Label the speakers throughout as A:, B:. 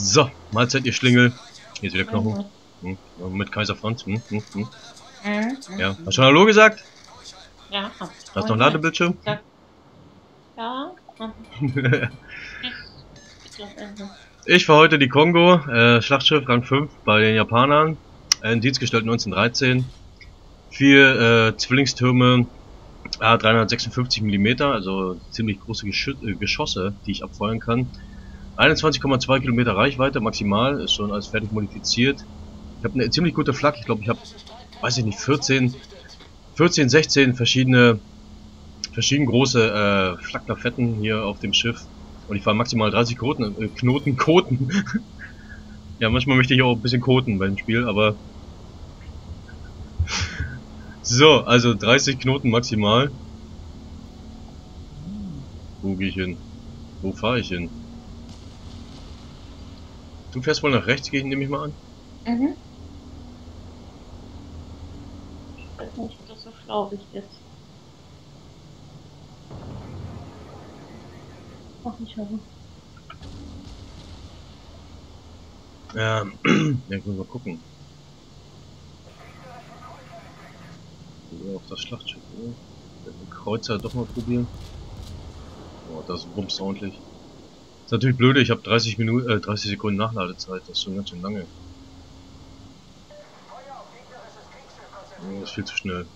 A: So, Mahlzeit, ihr Schlingel. Hier ist wieder Knochen. Hm, mit Kaiser Franz. Hm, hm, hm.
B: Mhm.
A: Ja, hast du schon Hallo gesagt?
B: Ja.
A: Hast du noch einen Ladebildschirm?
B: Ja.
A: Ich fahre heute die Kongo, äh, Schlachtschiff Rang 5 bei den Japanern, äh, in Dienst gestellt 1913. Vier äh, Zwillingstürme, äh, 356 mm, also ziemlich große Geschü äh, Geschosse, die ich abfeuern kann. 21,2 Kilometer Reichweite maximal, ist schon alles fertig modifiziert. Ich habe eine ziemlich gute Flak, ich glaube ich habe, weiß ich nicht, 14, 14, 16 verschiedene, verschieden große äh, Flaklafetten hier auf dem Schiff. Und ich fahre maximal 30 Knoten, äh, Knoten, Koten. ja, manchmal möchte ich auch ein bisschen koten beim Spiel, aber... so, also 30 Knoten maximal. Wo gehe ich hin? Wo fahre ich hin? Du fährst wohl nach rechts, gehe ich, nehme ich mal an.
B: Mhm. Ich weiß nicht, ob das so schlau bist jetzt. Mach nicht aber.
A: Ja, ja, ich muss mal gucken. Auf das Schlachtschiff, oder? Den Kreuzer doch mal probieren. Oh, das bumst ordentlich. Ist natürlich blöd, ich habe 30 Minuten, äh, 30 Sekunden Nachladezeit, das ist schon ganz schön lange. Oh, das ist viel zu schnell.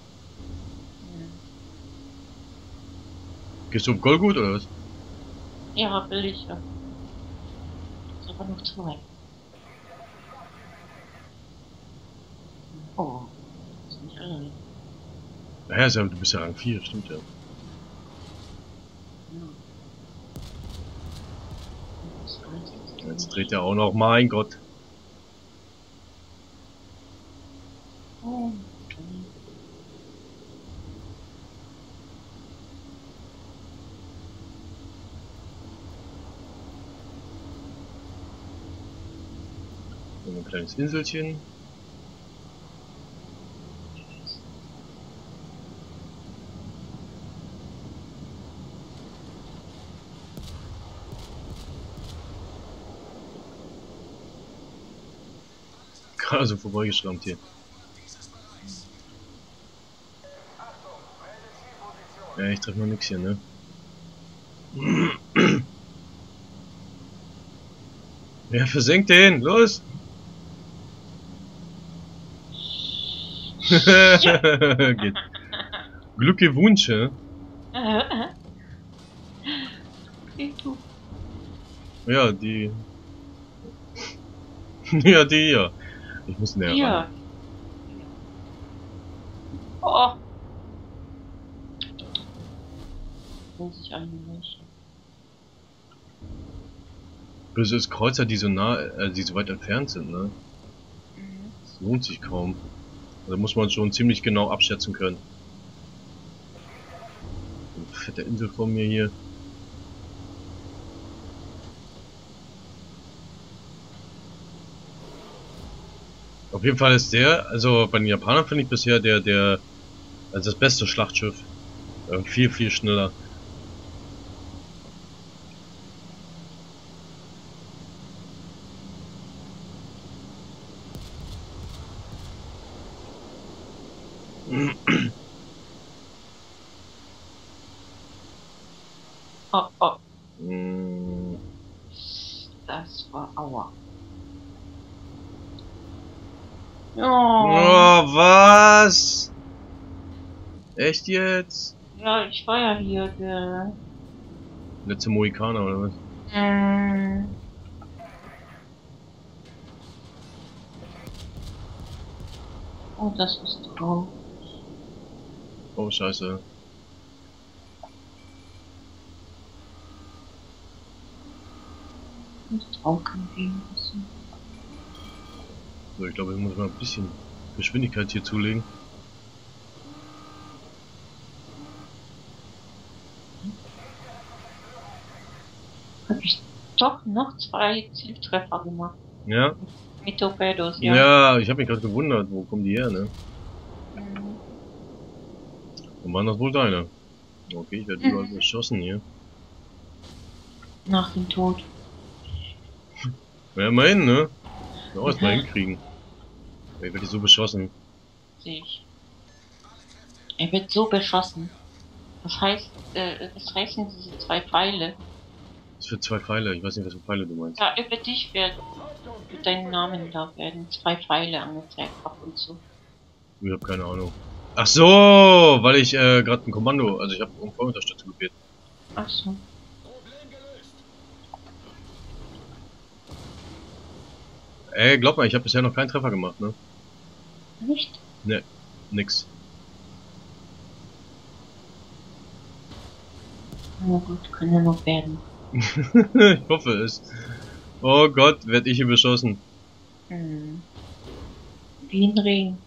A: Gehst du um Goldgut oder was?
B: Ja, will ich ja. Ist aber noch zwei. Oh. Das ist nicht alle.
A: Naja, du bist ja Rang 4, stimmt ja.
B: Ja. Das heißt,
A: Jetzt dreht er auch noch, mein Gott. So ein kleines Inselchen. Gerade so vorbeigeschrammt hier. Ja, ich treffe mal nix hier, ne? Ja, versenkt den! Los! Geht. Glückwunsch. Ja, die. ja, die hier. Ich muss näher
B: Ja.
A: ran.
B: Oh. Muss ich eigentlich.
A: Böse ist Kreuzer, die so nah, äh, die so weit entfernt sind, ne?
B: Mhm.
A: Das lohnt sich kaum. Da muss man schon ziemlich genau abschätzen können. Eine fette Insel vor mir hier. Auf jeden Fall ist der, also bei den Japanern finde ich bisher der, der, also das beste Schlachtschiff. Äh, viel, viel schneller.
B: Oh, oh.
A: Mm,
B: Das war Aua. Oh.
A: Oh, was? Echt jetzt?
B: Ja, ich war ja hier, gell.
A: Letzte Mohikaner oder was?
B: Mm. Oh, das ist traurig.
A: Oh, scheiße.
B: Gehen müssen.
A: So, ich glaube, ich muss mal ein bisschen Geschwindigkeit hier zulegen.
B: Hab ich doch noch zwei Zieltreffer gemacht.
A: Ja?
B: Mit Torpedos,
A: Ja,
B: ja.
A: ich habe mich gerade gewundert, wo kommen die her, ne?
B: Mhm.
A: Und waren das wohl deine? Okay, ich werde
B: Mhm.
A: überall beschossen hier.
B: Nach dem Tod.
A: Ja, immerhin, ne? Ja, erst mal
B: Mhm.
A: hinkriegen. Wird die so beschossen.
B: Sehe ich. Er wird so beschossen. Das heißt, äh, was heißen diese zwei Pfeile?
A: Das für zwei Pfeile. Ich weiß nicht, was für Pfeile du meinst.
B: Ja, über dich wird, mit deinen Namen da werden zwei Pfeile angezeigt ab und zu.
A: Ich hab keine Ahnung. Ach so, weil ich äh, gerade ein Kommando, also ich habe um Vollunterstützung gebeten.
B: Ach so.
A: Ey, glaub mal, ich habe bisher noch keinen Treffer gemacht, ne?
B: Nicht?
A: Nix.
B: Na gut, kann ja noch werden.
A: ich hoffe es. Oh Gott, werd ich hier beschossen.
B: Hm. Wie ein Regen.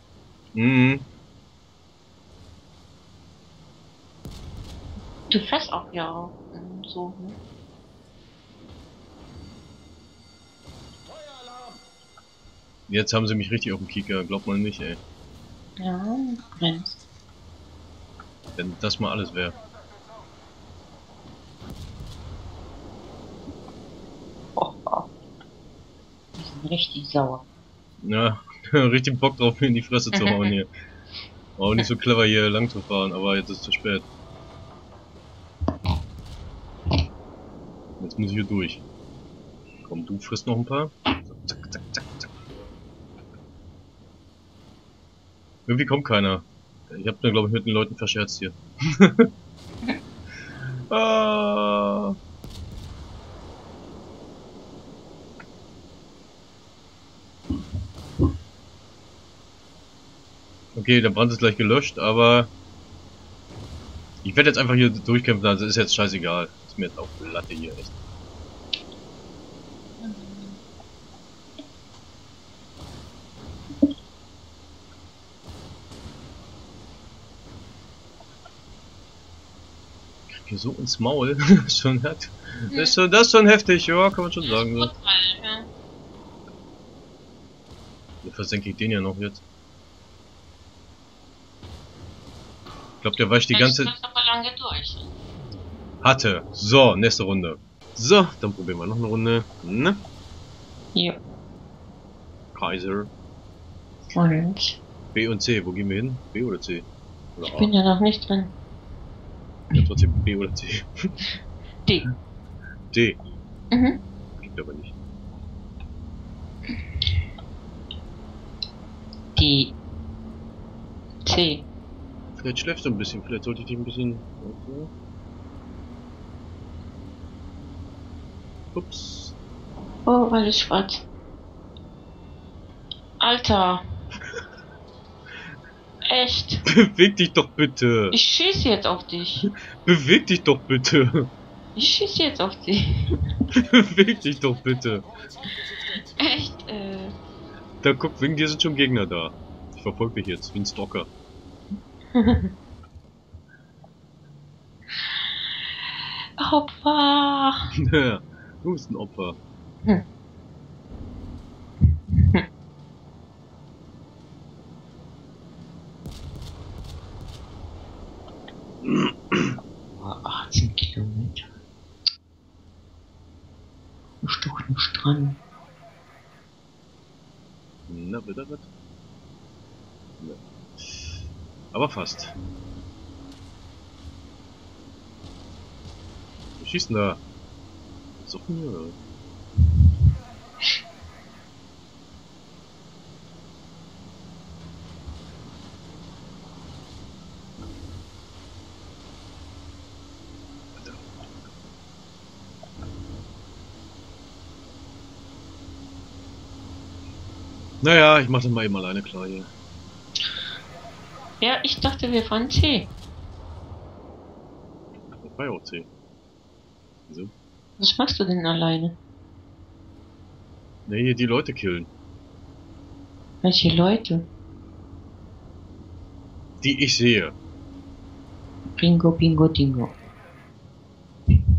A: Mhm.
B: Du fährst auch ja auch ähm, so, ne?
A: Jetzt haben sie mich richtig auf dem Kicker, glaubt man nicht, ey.
B: Ja, bremst.
A: Wenn das mal alles wäre.
B: Oh, oh. Die sind richtig sauer.
A: Ja, richtig Bock drauf, mir in die Fresse zu hauen hier. Auch nicht so clever hier lang zu fahren, aber jetzt ist es zu spät. Jetzt muss ich hier durch. Komm, du frisst noch ein paar. Zack, zack, zack, zack. Irgendwie kommt keiner. Ich hab mir glaube ich mit den Leuten verscherzt hier. ah. Okay, der Brand ist gleich gelöscht, aber ich werde jetzt einfach hier durchkämpfen, also ist jetzt scheißegal. Ist mir jetzt auch Latte hier, echt. Ich krieg hier so ins Maul. schon hat. Das ist schon, das ist schon heftig, ja, kann man schon sagen. Ne?
B: Ja.
A: Versenke ich den ja noch jetzt? Glaube, der weicht die ganze
B: Das aber lange durch.
A: hatte. So, nächste Runde. So, dann probieren wir noch eine Runde. Ne?
B: Ja.
A: Kaiser.
B: Und
A: B und C, wo gehen wir hin? B oder C? Oder
B: ich bin ja noch nicht drin.
A: Ja, trotzdem B oder C.
B: D.
A: D.
B: Mhm.
A: Gibt aber nicht.
B: D. C.
A: Vielleicht schläfst du ein bisschen, vielleicht sollte ich dich ein bisschen. Ups.
B: Oh, alles schwarz. Alter. Echt?
A: Beweg dich doch bitte!
B: Ich schieße jetzt auf dich.
A: Beweg dich doch bitte!
B: Ich schieße jetzt auf dich.
A: Beweg dich doch bitte!
B: Echt, äh.
A: Da guck, wegen dir sind schon Gegner da. Ich verfolge dich jetzt, wie ein Stalker.
B: Opfer.
A: du bist ein Opfer.
B: Hm. Oh, 18 Kilometer. Doch nicht dran.
A: Na, bitte, bitte. Aber fast. Wir schießen da. Suchen wir? Naja, ich mach das mal eben alleine klar hier.
B: Ja, ich dachte, wir fahren C.
A: War ja auch C. Wieso?
B: Was machst du denn alleine?
A: Ne, hier die Leute killen.
B: Welche Leute?
A: Die ich sehe,
B: Bingo, Bingo, Dingo.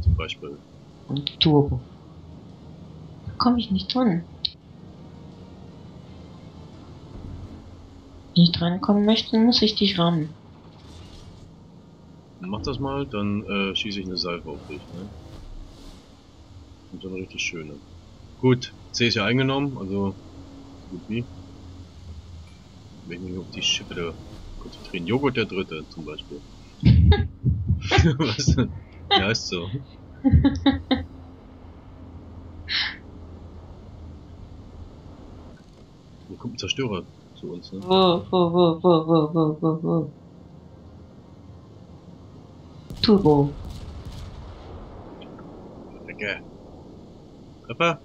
A: zum Beispiel.
B: Und Turbo. Da komme ich nicht dran. Wenn ich drankommen möchte, muss ich dich rammen.
A: Mach das mal, dann äh, schieße ich eine Salve auf dich, ne? Und so eine richtig schöne. Gut, C ist ja eingenommen, also gut wie. Wenn wir auf die Schippe da konzentrieren. Joghurt der dritte zum Beispiel. Was denn? Ja, ist so. Hier kommt ein Zerstörer zu uns, ne?
B: Wo, wo, wo, wo, wo, wo, wo, wo. Turbo.
A: Ecke. Treffer?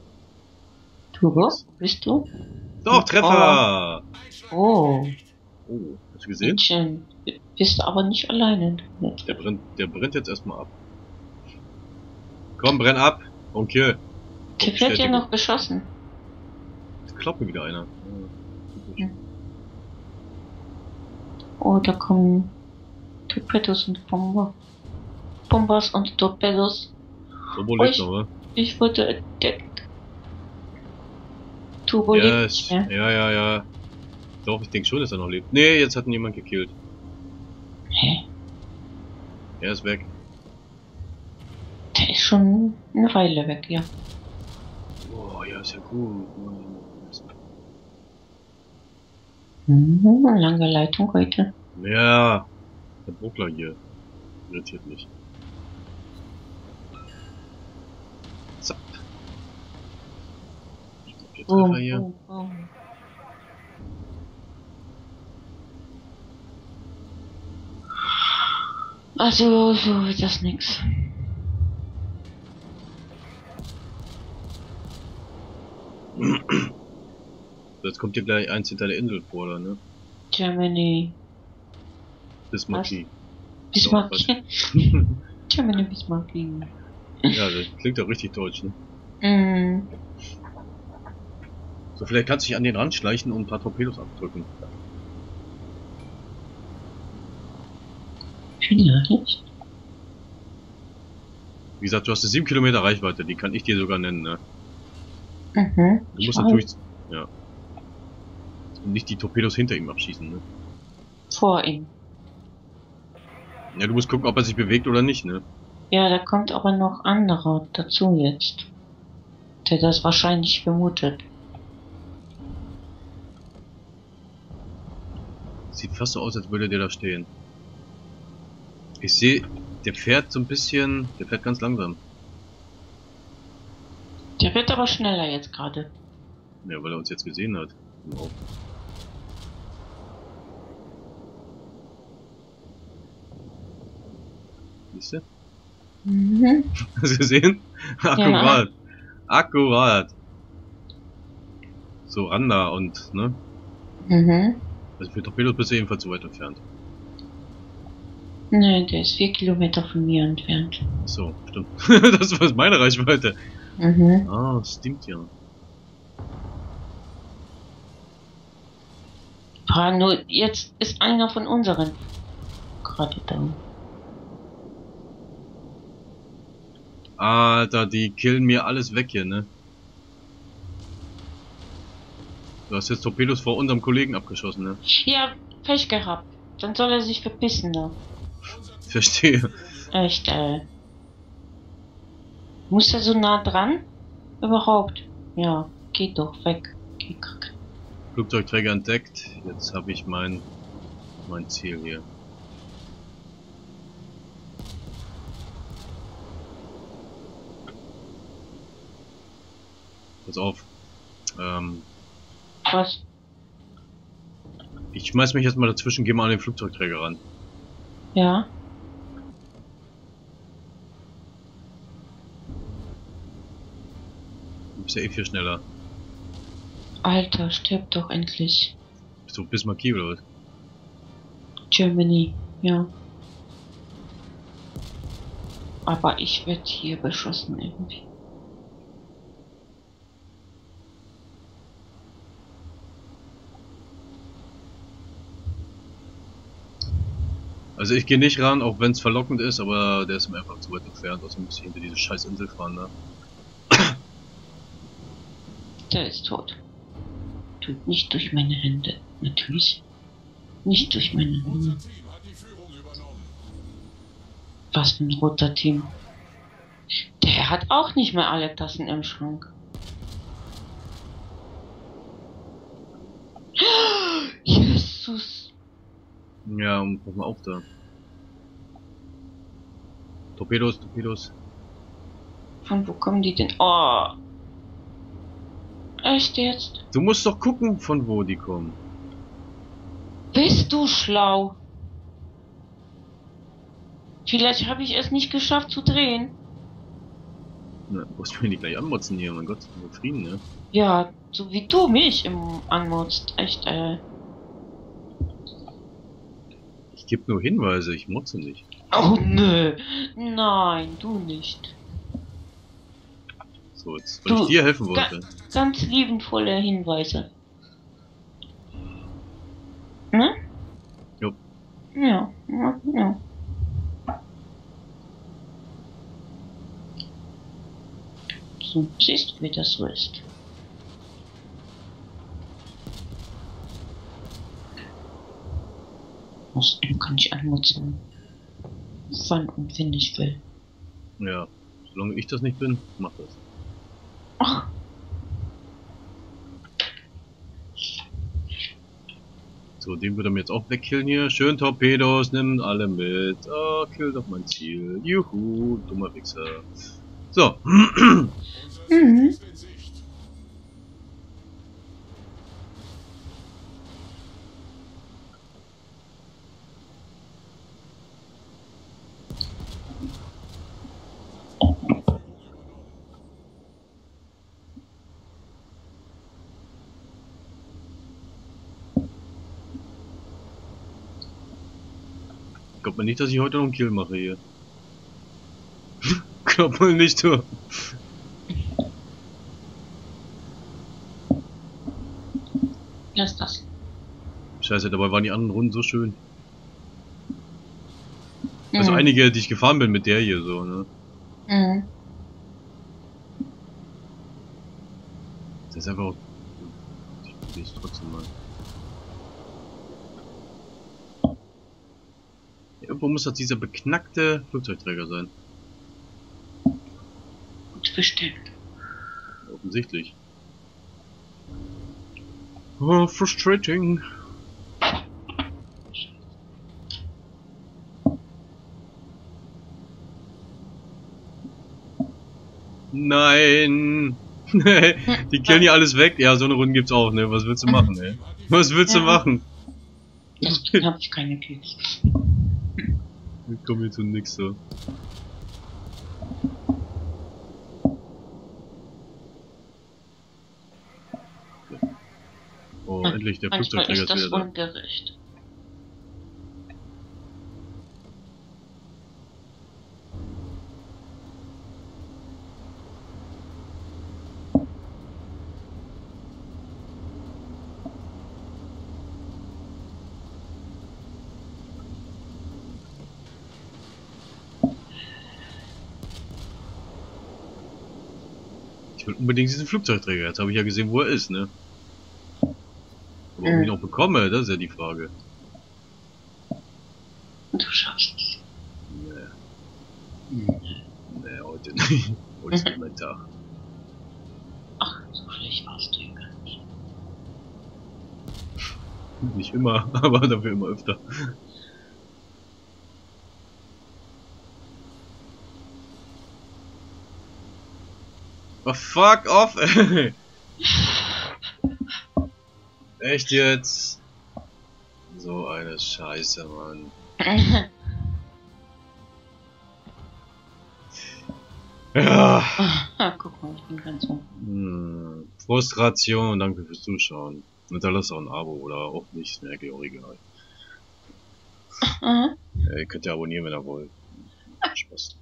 B: Turbo? Bist du?
A: Doch, Treffer!
B: Oh,
A: Oh, hast du gesehen?
B: Mädchen. Bist du aber nicht alleine.
A: Der brennt, der brennt jetzt erstmal ab. Komm, brenn ab! Okay.
B: Der wird ja noch beschossen.
A: Jetzt kloppt mir wieder einer. Ja,
B: Hm. Oh, da kommen Torpedos und Bomber. Bombers und Torpedos.
A: Turbo
B: Oh,
A: lebt
B: ich-
A: noch, wa?
B: Ich wurde entdeckt. Turbo lebt
A: Ja,
B: nicht
A: ja, ja, ja. Doch, ich denke schon, dass er noch lebt. Nee, jetzt hat ihn jemand gekillt.
B: Hä?
A: Er ist weg.
B: Der ist schon eine Weile weg, ja.
A: Oh, ja, ist ja gut.
B: Mhm, lange Leitung heute.
A: Ja, der Bruckler hier. Irritiert mich. Zack. Ich glaub, der Treffer hier.
B: Also, so wird das nix.
A: Jetzt kommt hier gleich eins hinter der Insel vor, oder, ne?
B: Germany.
A: Bismarcky.
B: Bismarck.
A: Ja,
B: Germany Bismarcky.
A: ja, das klingt doch richtig deutsch, ne?
B: Mm.
A: So, vielleicht kannst du dich an den Rand schleichen und ein paar Torpedos abdrücken.
B: Vielleicht.
A: Wie gesagt, du hast eine 7 Kilometer Reichweite, die kann ich dir sogar nennen, ne?
B: Mhm.
A: Du musst natürlich, ja. Nicht die Torpedos hinter ihm abschießen, ne?
B: Vor ihm.
A: Ja, du musst gucken, ob er sich bewegt oder nicht, ne?
B: Ja, da kommt aber noch anderer dazu jetzt. Der das wahrscheinlich vermutet.
A: Sieht fast so aus, als würde der da stehen. Ich sehe, der fährt so ein bisschen, der fährt ganz langsam.
B: Der wird aber schneller jetzt gerade.
A: Ja, weil er uns jetzt gesehen hat. Genau. Siehst du?
B: Mhm.
A: Hast du gesehen? Akkurat. Akkurat. So, Randa und, ne?
B: Mhm.
A: Also für Torpedos bist du ebenfalls so weit entfernt.
B: Nein, der ist vier Kilometer von mir entfernt.
A: So, stimmt. das war meine Reichweite.
B: Mhm.
A: Ah, stimmt ja.
B: Ah, nur jetzt ist einer von unseren gerade da.
A: Alter, die killen mir alles weg hier, ne? Du hast jetzt Torpedos vor unserem Kollegen abgeschossen, ne?
B: Ja, Pech gehabt. Dann soll er sich verpissen da.
A: Verstehe.
B: Echt, äh. Muss er so nah dran? Überhaupt? Ja, geht doch weg. Geh.
A: Flugzeugträger entdeckt. Jetzt habe ich mein mein Ziel hier. Pass auf. Ähm,
B: Was?
A: ich schmeiß mich jetzt mal dazwischen, geh mal an den Flugzeugträger ran.
B: Ja?
A: Du bist ja eh viel schneller.
B: Alter, stirb doch endlich.
A: Bist du Bismarcky oder was?
B: Germany, ja. Aber ich werd hier beschossen irgendwie.
A: Also ich gehe nicht ran, auch wenn es verlockend ist, aber der ist mir einfach zu weit entfernt, also muss ich hinter diese scheiß Insel fahren, ne?
B: Der ist tot. Tut nicht durch meine Hände. Natürlich. Nicht durch meine Hände. Was für ein roter Team. Der hat auch nicht mehr alle Tassen im Schrank.
A: Ja, und pass mal auf da. Torpedos, Torpedos.
B: Von wo kommen die denn? Oh. Echt jetzt?
A: Du musst doch gucken, von wo die kommen.
B: Bist du schlau? Vielleicht habe ich es nicht geschafft zu drehen.
A: Na, musst du mir nicht gleich anmotzen hier, mein Gott, wir Frieden, ne?
B: Ja, so wie du mich im anmutzt. Echt, äh.
A: Ich gebe nur Hinweise, ich motze nicht.
B: Oh nö. Nein, du nicht.
A: So, jetzt, weil
B: Du,
A: ich dir helfen
B: ga-
A: wollte.
B: Ganz liebenvolle Hinweise. Ne?
A: Jo.
B: Ja, ja, ja. So, siehst du, wie das so ist. Osten kann ich annutzen. Wann und wenn ich will.
A: Ja, solange ich das nicht bin, mach das.
B: Ach,
A: So, den würde er mir jetzt auch wegkillen hier. Schön Torpedos, nimm alle mit. Oh, kill doch mein Ziel. Juhu, dummer Wichser. So,
B: mhm.
A: Glaubt man nicht, dass ich heute noch einen Kill mache hier. glaubt man nicht, du.
B: Lass das.
A: Scheiße, dabei waren die anderen Runden so schön. Also
B: Mhm.
A: einige, die ich gefahren bin mit der hier so, ne.
B: Mhm.
A: Das ist einfach... Ich probiere es trotzdem mal. Irgendwo muss das dieser beknackte Flugzeugträger sein.
B: Gut bestimmt.
A: Offensichtlich. Oh, frustrating. Nein! die killen hier alles weg. Ja, so eine Runde gibt's auch, ne? Was willst du machen, ey? Was willst du
B: Ja.
A: machen?
B: Deswegen habe ich keine Kills.
A: Ich komme hier zu nix so. Oh, endlich, der Flugzeugträger
B: ist
A: wieder da.
B: ungerecht.
A: Ich will unbedingt diesen Flugzeugträger. Jetzt habe ich ja gesehen, wo er ist, ne? Aber ob ich
B: Mhm.
A: ihn auch bekomme, das ist ja die Frage.
B: Du schaffst es.
A: Nee, nee heute nicht. Heute ist nicht mein Tag.
B: Ach, so schlecht warst du ja gar nicht.
A: Nicht immer, aber dafür immer öfter. Oh, fuck off, ey. Echt jetzt? So eine Scheiße, Mann. Ja.
B: Ah, Guck mal, ich bin ganz unten.
A: Hm. Frustration, danke fürs Zuschauen. Hinterlasst auch ein Abo oder auch nicht, ist mir eigentlich auch egal.
B: Mhm.
A: Ja, ihr könnt ja abonnieren, wenn ihr wollt. Spaß.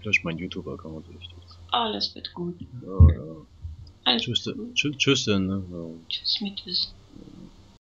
A: Vielleicht mein YouTube-Account richtig.
B: Alles wird gut.
A: Ja, ja.
B: Alles
A: Tschüss,
B: gut.
A: tschüss, tschüss denn, ne? Ja.
B: Tschüss mit Wissen.